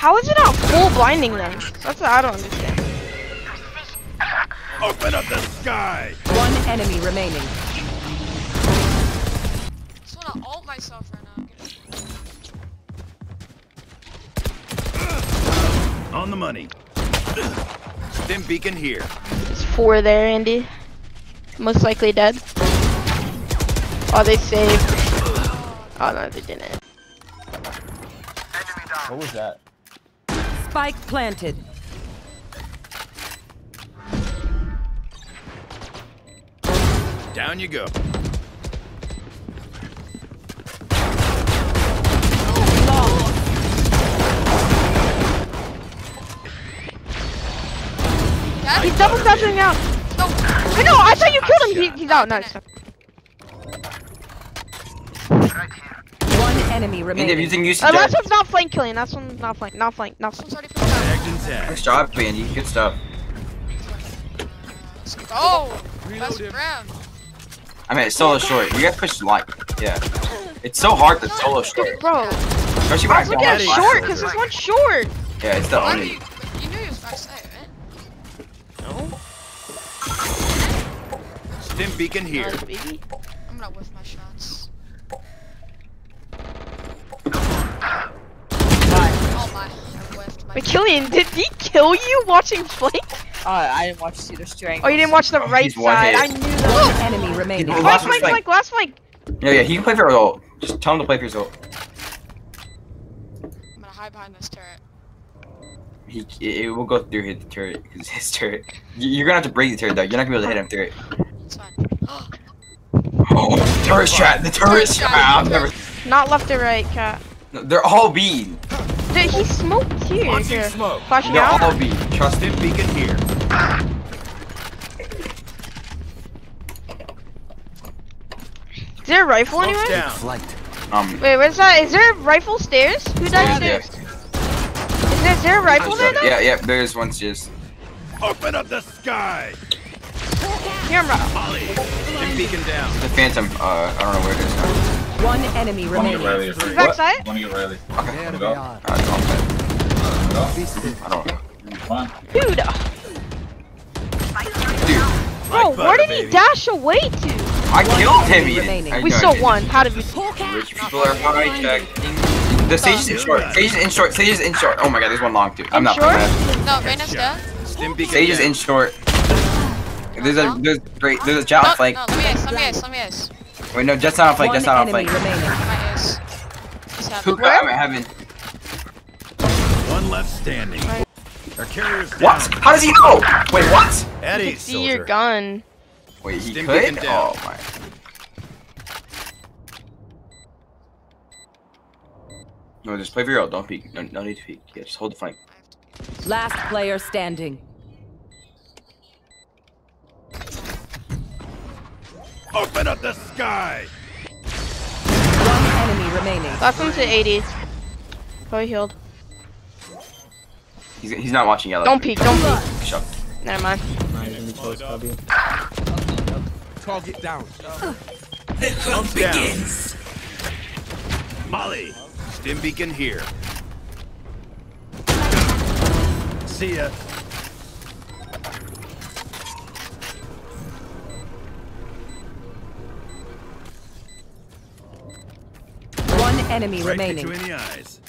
How is it not full blinding them? That's what I don't understand. Open up the sky! One enemy remaining. just wanna alt myself right now. On the money. Stim beacon here. There's four there, Andy. Most likely dead. Oh, they saved. Oh no, they didn't. What was that? Spike planted. Down you go. He's double touching out. No. I know. I thought you killed him. He, he's out. Nice. One enemy Andy, if you remaining. think you should last one's not flank killing. That's one not flank. Not flank. Not flank. Someone's already put it down. Tagged and tagged. Nice job, Andy. Good stuff. Oh, Let's go. Best round. I mean, it's solo oh, short. You guys push light. Yeah. It's so hard to solo short. Bro, Especially when I I was looking go at on short because this one's short. Yeah, it's the only. you, you knew he was about to say it, right? Stim beacon here. I'm gonna whiff my shots. Oh I whiffed my Wait, Killian, did he kill you watching flank? Uh, I didn't watch Cedar Strength. Oh, you didn't watch the right He's side. I knew that. One enemy remaining. Oh, Last Last flank, flank. flank, last flank. Yeah, yeah, he can play for his ult. Just tell him to play for his ult. I'm gonna hide behind this turret. He, it, it will go through his turret, because his turret. You- You're gonna have to break the turret though. You're not gonna be able to hit him through it. It's fine. Oh, turret strat. The turret Turret strat. strat. I've never. Not left or right, cat. No, They're all B. Dude, he smoked here. Launching here. smoke. Flashing They're out. all B. Trust Stim me. beacon here. Is there a rifle Smoke's anywhere? down. Um. Wait, what's that? Is there a rifle stairs? Who died Yeah, stairs? Is there, is there a rifle there? though? Yeah, yeah. There's one just. Open up the sky! Camera. Molly! Stim beacon down. The Phantom. Uh, I don't know where it is now. One enemy Wanna get remaining. Riley a free? Backside? Wanna get Riley? Okay. Wanna go? Alright, go on, play. I don't know. Fine. Dude. Dude, Bro, where did he dash away to? I killed him. enemy He remaining. didn't. I We know I still didn't. won. How did we? Rich people are high check. The stage is in short. Stage is in short. Stage is in short. Oh my god, there's one long too. I'm In not. short? mad. No, Reyna's dead. Stim beacon Stage is in short. There's a there's great there's a jet No, on flank. no, let me ace, let me ace, let me ace. Wait no, jet's not on flank. One Jet's not on enemy flank. remaining. My ace. He's happy. Hookah, I'm at heaven. One left standing. Our carrier's down. What? How does he know? Wait, what? I Eddie, can see your gun. Wait, he Stim could? down. Oh my. No, just play for your ult. Don't peek. No, no need to peek. Yeah, just hold the flank. Last player standing. Open up the sky! One enemy remaining. Last one's at 80. Probably healed. He's, he's not watching yellow. Don't peek, don't peek. Shut. Never mind. Target down. Smoke's begins. Molly! Stim beacon here. See ya. Enemy Right remaining. between the eyes.